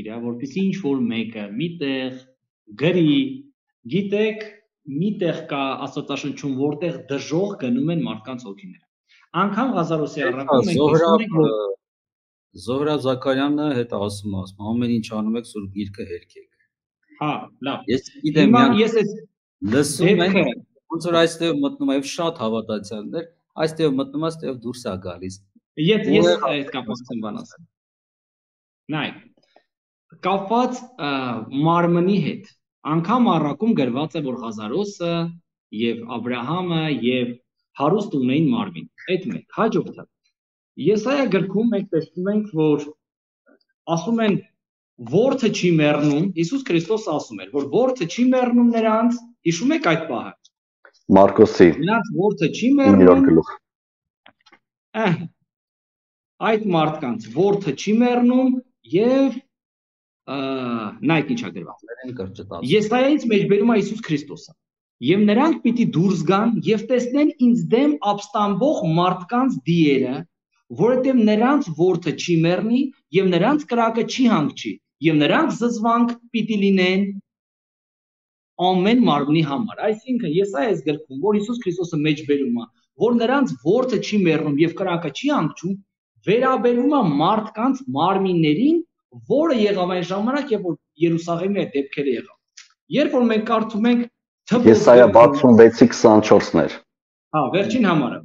իրա, որpեսզի ինչ որ մեկը միտեղ գրի, գիտեք, միտեղ կա Աստվածաշնչում, որտեղ դժող գնում են մարդկանց հոգիները։ Անկամ Ղազարոսի տեսնում ենք, Զոհրա Զաքարյանը հետ ասում ասում, ամեն ինչ անում եք սուրբ գիրկը հերքեք։ Հա, լավ։ Ես գիտեմ, ես ես լսում եմ, ոնց որ այստեղ մտնում է շատ հավատացյալներ, այստեղ մտնում այստեղ դուրս է գալիս։ Ես ես այդ կապված եմ բան ասել։ Նայ, կապված մարմնի հետ անգամ առակում գրված է որ Ղազարոսը եւ Աբ รา համը եւ հարուստ ունեին մարմին։ Այդ մեկ հաջորդը։ Եսայա գրքում մենք տեսնում ենք որ ասում են որդը չի մեռնում, Հիսուս Քրիստոս ասում էր, որ որդը չի մեռնում նրանց, հիշում եք այդ պահը։ Մարկոսի։ Նրանց որդը չի մեռնում։ Ահ այդ մարդկանց որդը չի մեռնում եւ նայեք ինչա գրված։ Եսայայից մեջբերում է Հիսուս Քրիստոսը։ Եվ նրանք պիտի դուրս գան եւ տեսնեն ինձ դեմ ապստամբող մարդկանց դիերը, որովհետեւ նրանց որդը չի մեռնի եւ նրանց կրակը չի հանգչի եւ նրանք զզվանք պիտի լինեն ամեն մարմնի համար։ Այսինքն Եսայաս գրքում, որ Հիսուս Քրիստոսը մեջբերում է, որ նրանց որդը չի մեռնում եւ կրակը չի հանգչում, վերաբերում է մարդկանց մարմիններին, որը եղավ այն ժամանակ, երբ որ Երուսաղեմի այդ դեպքերը եղավ։ Երբ որ մենք կարդում ենք Եսայա 66-ի 24-ներ։ Հա, վերջին համարը։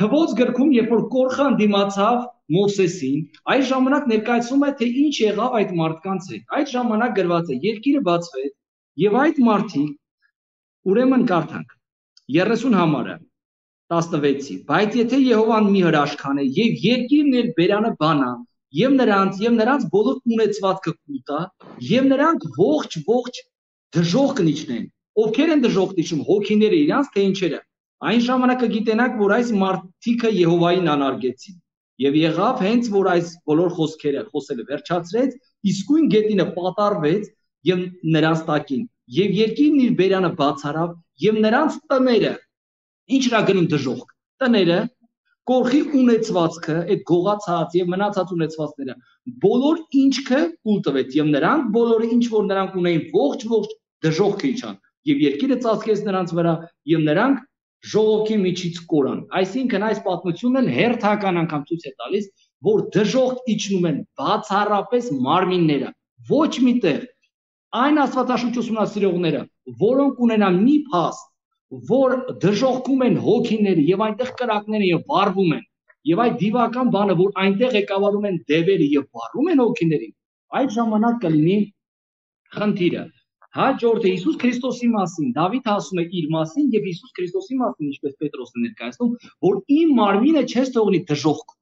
Թվոց գրքում, երբ որ Կորխան դիմացավ Մովսեսին, այդ ժամանակ ներկայացում է թե ինչ եղավ այդ մարդկանց հետ։ Այդ ժամանակ գրված է. երկիրը բացվեց եւ այդ մարդիկ ուրեմն կարդանք 30 համարը 16-ի բայց եթե Եհովան մի հրաշքան է եւ երկիրն էլ բերանը բանա եւ նրանց եւ նրանց բոլոր ունեցվածքը կուտա եւ նրանք ողջ ողջ դժող կնիչնեն ովքեր են դժող դիշում հոգիները իրանց թե ինչերը այն ժամանակը գիտենակ որ այս մարդիկը Եհովային անարգեցին եւ եղավ հենց որ այս բոլոր խոսքերը խոսելը վերջացրեց իսկույն գետինը պատառվեց եւ նրանց տակին եւ երկիրն իր բերանը բացարավ եւ նրանց տները Ինչ նա գնում դժոխք։ Տները կողի ունեցվածքը, այդ գողացած եւ մնացած ունեցվածները, բոլոր ինչքը կուլ տվեց եւ նրանք բոլորը ինչ որ նրանք ունեին ողջ ողջ դժոխք իջան եւ երկիրը ծածկեց նրանց վրա եւ նրանք ժողովքի միջից կորան։ Այսինքն այս պատմությունն էլ հերթական անգամ ցույց է տալիս, որ դժոխք իջնում են բացառապես մարմինները, ոչ միտեղ այն աստվածաշունչ ուսումնասիրողները, որոնք ունենան մի փաստ որ դժողքում են հոգիները եւ այնտեղ կրակները եւ վառվում են եւ այդ դիվական բանը որ այնտեղ ղեկավարում են դևերը եւ վառում են հոգիներին այդ ժամանակ կլինի խնդիրը հաջորդը Հիսուս Քրիստոսի մասին Դավիթ ասում է իր մասին եւ Հիսուս Քրիստոսի մասին ինչպես Պետրոսը ներկայացնում որ իմ մարմինը չես թողնի դժողք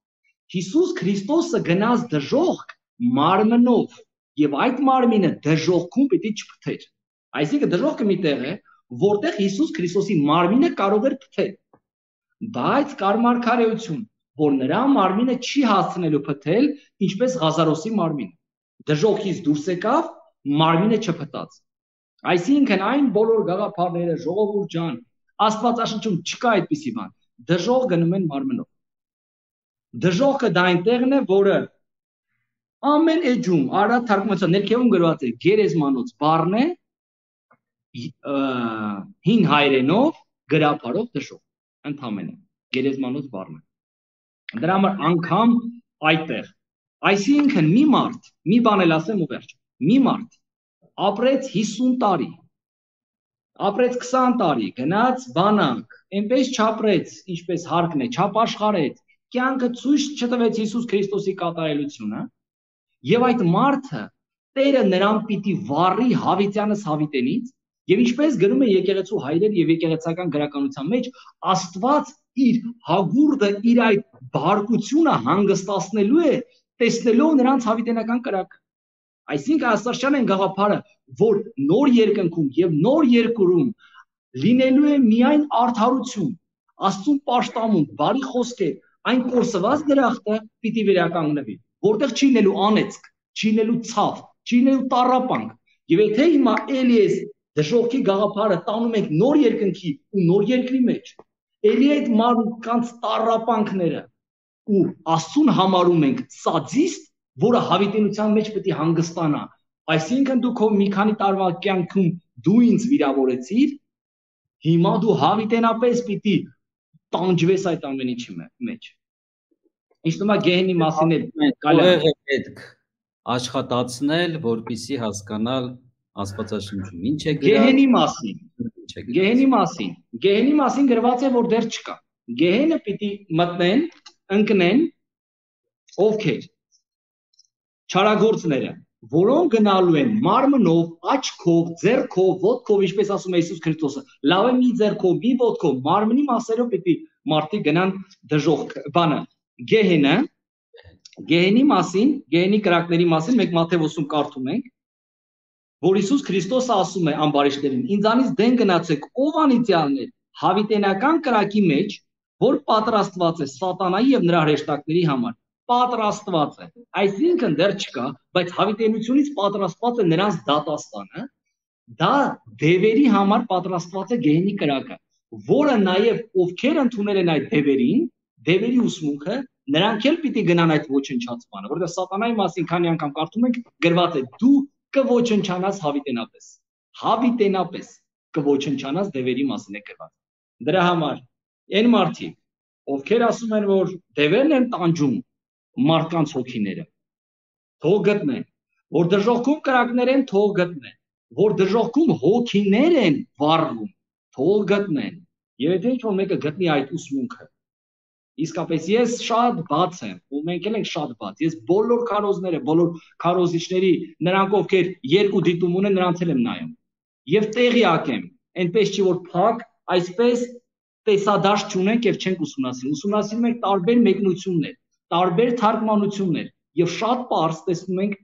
Հիսուս Քրիստոսը գնաց դժողք մարմնով եւ այդ մարմինը դժողքում պիտի չփթեր այսինքն դժողքը մի տեղ է որտեղ Հիսուս Քրիստոսի մարմինը կարող էր փթել։ Բայց կար մարգարեություն, որ նրա մարմինը չի հասցնելու փթել, ինչպես Ղազարոսի մարմինը։ Դժոխից դուրս եկավ, մարմինը չփտած։ Այսինքն այն բոլոր գաղափարները, ժողովուրդ ջան, Աստվածաշնչում չկա այդպիսի բան։ Դժող գնում են մարմնով։ Դժողքը դա այնտեղն է, որը ամեն էջում արա թարգմանության ներքևում գրված է գերեզմանոց բառն է, հին հայրենով գրապարով դժող ընդամենը գերեզմանոց բառն դրա համար անգամ այդտեղ այսինքն մի մարդ մի բան էլ ասեմ ու վերջ մի մարդ ապրեց 50 տարի ապրեց 20 տարի գնաց բանակ այնպես չապրեց ինչպես հարկն է չապաշխարեց կյանքը ցույց չտվեց Հիսուս Քրիստոսի կատարելությունը եւ այդ մարդը Տերը նրան պիտի վառի հավիտյանս հավիտենից Եվ ինչպես գրում է եկեղեցու հայրեր եւ եկեղեցական գրականության մեջ, Աստված իր հագուրդը իր այդ բարկությունը հանգստացնելու է տեսնելով նրանց հավիտենական կրակ։ Այսինքն Աստարշյան են գաղափարը, որ նոր երկնքում եւ նոր երկրում լինելու է միայն արդարություն, Աստծուն պաշտամուն, բարի խոսքեր, այն կորսված դրախտը պիտի վերականգնվի, որտեղ չի լինելու անեծք, չի լինելու ցավ, չի լինելու տառապանք։ Եվ եթե հիմա Էլիես դժողքի գաղափարը տանում ենք նոր երկնքի ու նոր երկրի մեջ ելի այդ մարդկանց տարապանքները ու աստուն համարում ենք սադիստ որը հավիտենության մեջ պետք է հանգստանա։ Այսինքն դու քո մի քանի տարվա կյանքում դու ինձ վիրավորեցիր, հիմա դու հավիտենապես պիտի տանջվես այդ ամեն ինչի մեջ։ Ինչ նոմա գեհենի մասին էլ կարելի է պետք աշխատացնել, որpիսի հասկանալ Աստվածաշնչում ինչ է գրած։ Գեհենի մասին։ Գեհենի մասին։ Գեհենի մասին գրված է, որ դեռ չկա։ Գեհենը պիտի մտնեն, ընկնեն ովքեր չարագործները, որոնք գնալու են մարմնով, աչքով, ձեռքով, ոտքով, ինչպես ասում է Հիսուս Քրիստոսը, լավ է մի ձեռքով, մի ոտքով, մարմնի մասերով պիտի մարդիկ գնան դժող բանը։ Գեհենը Գեհենի մասին, Գեհենի կրակների մասին մենք Մատթեոսում կարդում ենք, որ Հիսուս Քրիստոսը ասում է ամբարիշտերին. «Ինձանից դեն գնացեք, ով անիծյալներ, հավիտենական կրակի մեջ, որ պատրաստված է սատանայի եւ նրա հրեշտակների համար, պատրաստված է։ Այսինքն դեռ չկա, բայց հավիտենությունից պատրաստված է նրանց դատաստանը, դա դևերի համար պատրաստված է գեհենի կրակը, որը նաև ովքեր ընդունել են այդ դևերին, դևերի ուսմունքը, նրանք էլ պիտի գնան այդ ոչնչացմանը, որովհետև սատանայի մասին քանի անգամ կարդում ենք, գրված է դու կոչնչանաս հավիտենապես։ Հավիտենապես կոչնչանաս դևերի մասին է գրված։ Դրա համար այն մարդիկ, ովքեր ասում են, որ դևերն են տանջում մարդկանց հոգիները, թող գտնեն, որ դժողքում կրակներ են, թող գտնեն, որ դժողքում հոգիներ են վառվում, թող գտնեն։ Եվ եթե ինչ-որ մեկը գտնի այդ ուսմունքը, Իսկապես ես շատ բաց եմ, ու մենք էլ ենք շատ բաց։ Ես բոլոր քարոզները, բոլոր քարոզիչների, նրանք ովքեր երկու դիտում ունեն, նրանց էլ եմ նայում։ Եվ տեղյակ եմ, այնպես չի որ փակ, այսպես տեսադաշտ չունենք եւ չենք ուսումնասիրում։ Ուսումնասիրում ենք տարբեր մեկնություններ, տարբեր թարգմանություններ եւ շատ པարս տեսնում ենք